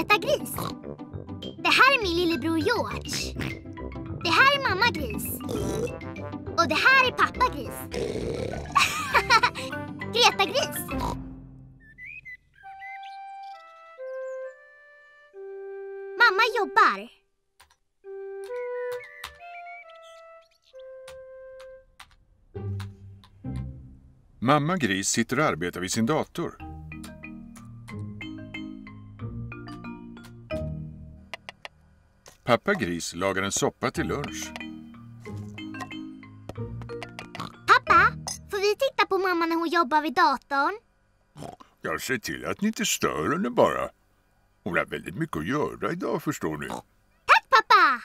Greta Gris. Det här är min lillebror George. Det här är mamma Gris. Och det här är pappa Gris. Greta Gris. Mamma jobbar. Mamma Gris sitter och arbetar vid sin dator. Pappa Gris lagar en soppa till lunch. Pappa, får vi titta på mamma när hon jobbar vid datorn? Jag ser till att ni inte stör henne bara. Hon har väldigt mycket att göra idag förstår ni. Tack pappa!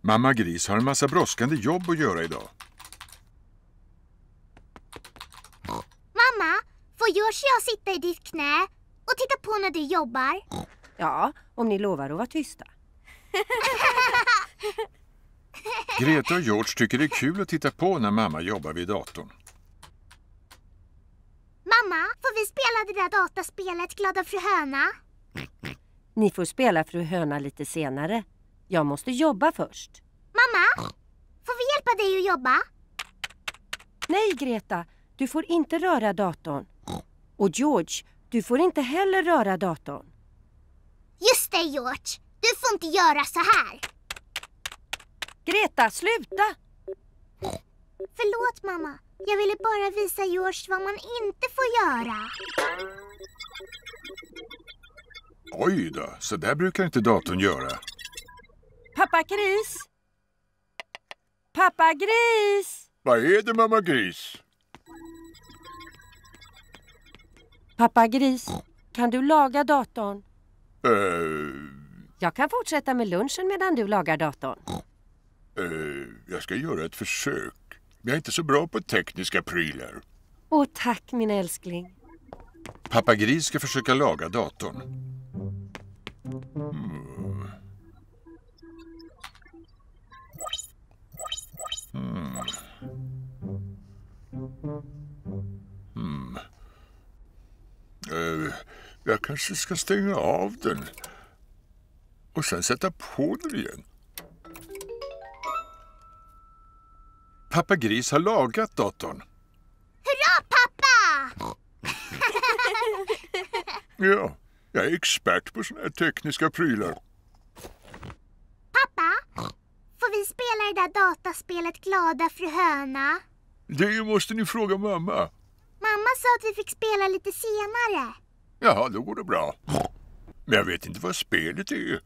Mamma Gris har en massa brådskande jobb att göra idag. Mamma, får jag sitta i ditt knä titta på när du jobbar? Ja, om ni lovar att vara tysta. Greta och George tycker det är kul att titta på när mamma jobbar vid datorn. Mamma, får vi spela det där dataspelet Glada fru höna? Ni får spela fru höna lite senare. Jag måste jobba först. Mamma, får vi hjälpa dig att jobba? Nej, Greta, du får inte röra datorn. Och George, du får inte heller röra datorn. Just det George, du får inte göra så här. Greta, sluta! Förlåt mamma, jag ville bara visa George vad man inte får göra. Oj då, så där brukar inte datorn göra. Pappa Gris! Pappa Gris! Vad är det mamma Gris? Pappa Gris, kan du laga datorn? Uh, Jag kan fortsätta med lunchen medan du lagar datorn. uh, jag ska göra ett försök. Jag är inte så bra på tekniska prylar. Åh, tack min älskling. Pappa Gris ska försöka laga datorn. Jag kanske ska stänga av den och sen sätta på den igen. Pappa Gris har lagat datorn. Hurra pappa! Ja, jag är expert på såna här tekniska prylar. Pappa, får vi spela det där dataspelet Glada fru höna? Det måste ni fråga mamma. Mamma sa att vi fick spela lite senare. Ja, då går det bra. Men jag vet inte vad spelet är.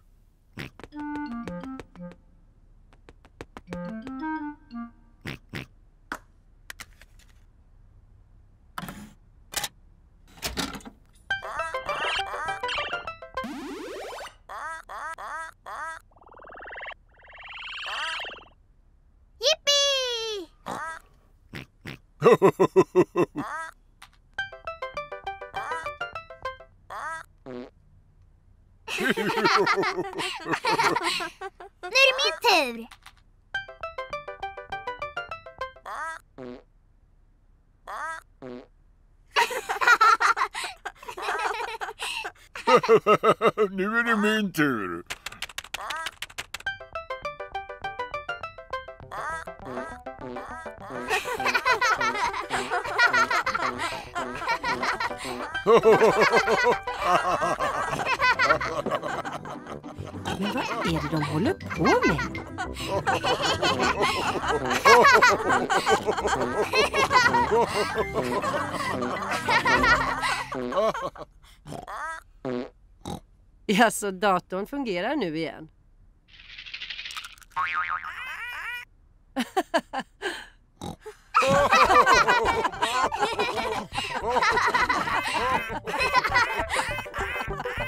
Jippi! Nu är det min tur! nu är det min tur. Men vad är det de håller på med? Ja, så datorn fungerar nu igen?